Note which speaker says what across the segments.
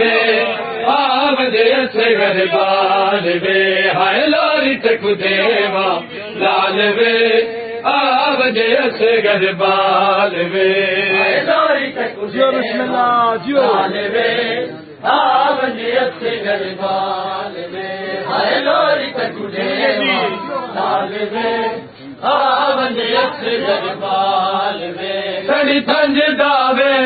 Speaker 1: वे आवदे से गरबाल वे हाय लोरी तक देवा लाल वे आवदे से गरबाल वे लोरी तक
Speaker 2: जियो बिस्मिल्लाह जियो
Speaker 1: लाल वे आवदे से गरबाल वे हाय लोरी तक देवा लाल वे आवदे से गरबाल वे कड़ी थंज दा वेला है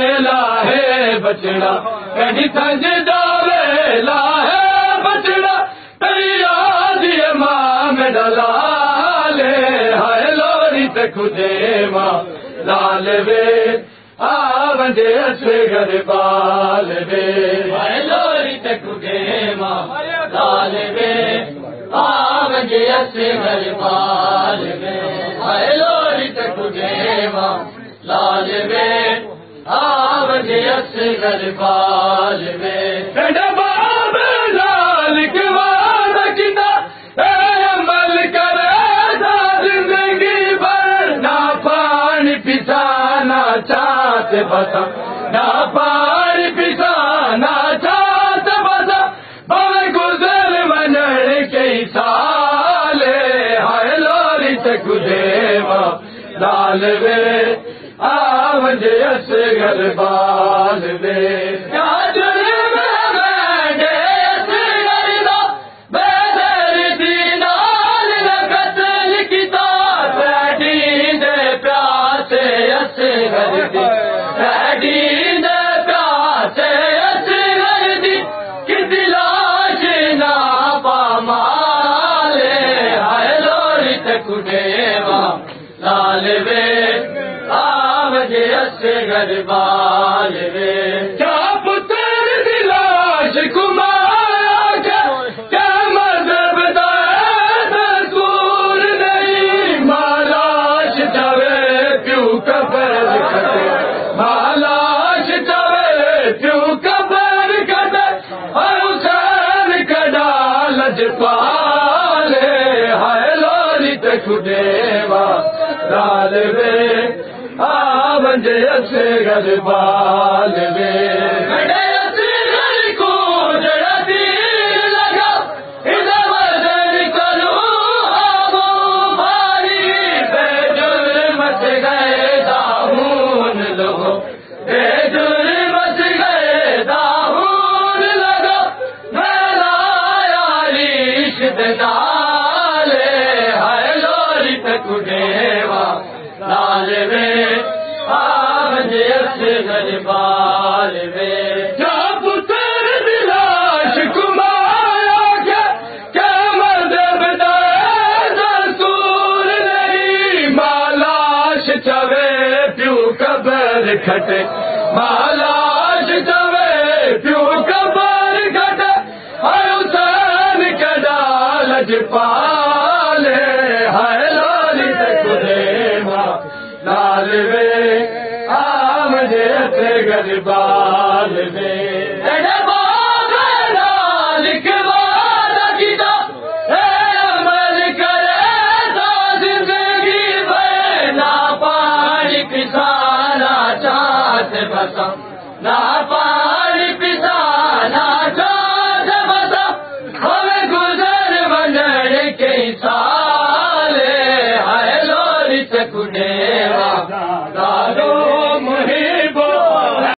Speaker 1: बचड़ा कड़ी थंज दा वेला है बचड़ा तेरी याद ये मां में डलाले हाय लोरी ते खुदे मां लाल वे आवंदे से गरबाल वे। हाय लोरी ते खुदे मां लाल वे आवंदे से गरबाल वे। हाय लोरी ते खुदे मां लाल आवंदे से गरबाल वे कड़ा बाब लाल के वाद किता ए अमल करे दा जिंदगी भर। ना चाहते बसा ना पानी पिसाना चाहते बसा। भावे गुजर वनड़ के साले वे आवंदे से गरबाल वे काजल में बैठे से गरबा लाल वे क्या क्या क्या मालाश जावे प्यू कबर कटे। मालाश जावे प्यू कबर कटे। और हुसैन कड़ा लजपाले हाय लोरी ते खुदेवा लाल वे आवंजे बेजुल मच लोरी तक देवा लाल वे प्यू कबर खटे मालाश चवे प्यू कबर खटे गरबाल वे एडे बाबे लाल के बाद किता ए अमल करे ता जिंदगी भर ना पानी